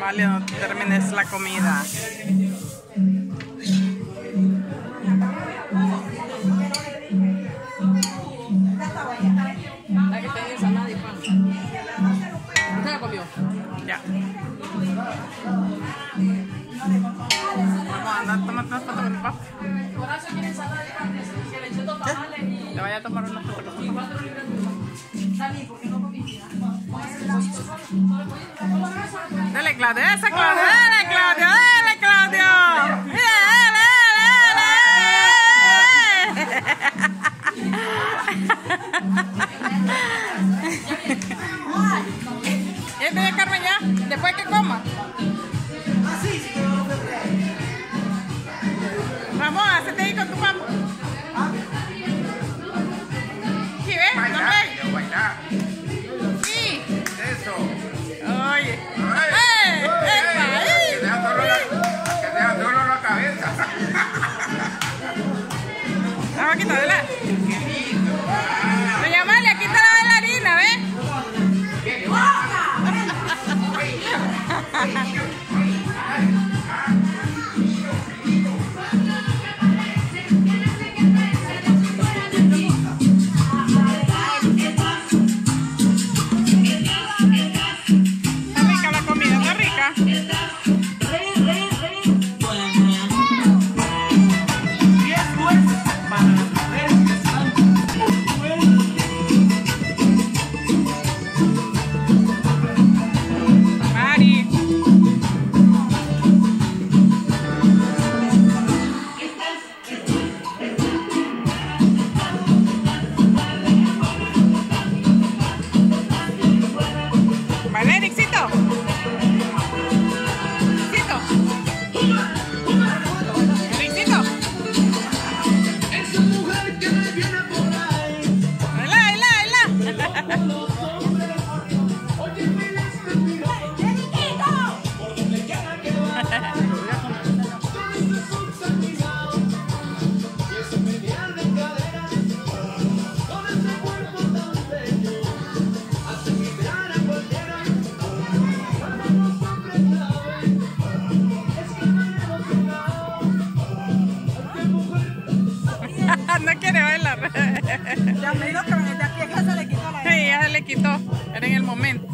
Vale, no termines la comida. Te vaya a tomar una foto el papá. cuatro Después que coma. Ramón, hacete ahí con tu papá. ¿Sí ves? ¿No ves? bailar. Sí. Eso. Oye. ¡Eh! Que deja solo la, que deja solo la cabeza. Vamos a quitarle Doña Ya me dijo que de aquí ya se le quitó la Sí, ya se le quitó. Era en el momento.